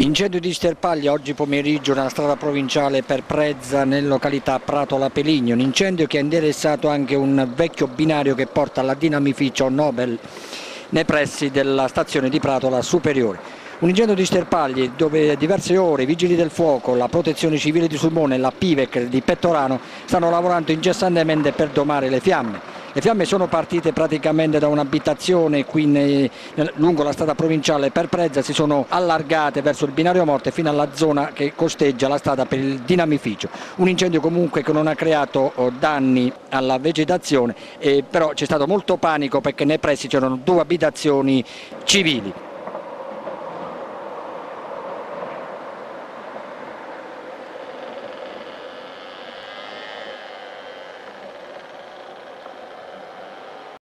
Incendio di Sterpaglia oggi pomeriggio nella strada provinciale per Prezza nel località Pratola Peligno, un incendio che ha interessato anche un vecchio binario che porta alla dinamificio Nobel nei pressi della stazione di Pratola Superiore. Un incendio di Sterpagli dove diverse ore i vigili del fuoco, la protezione civile di Sulmone e la Pivec di Pettorano stanno lavorando incessantemente per domare le fiamme. Le fiamme sono partite praticamente da un'abitazione qui nei, lungo la strada provinciale per Prezza, si sono allargate verso il binario morte fino alla zona che costeggia la strada per il dinamificio. Un incendio comunque che non ha creato oh, danni alla vegetazione, eh, però c'è stato molto panico perché nei pressi c'erano due abitazioni civili.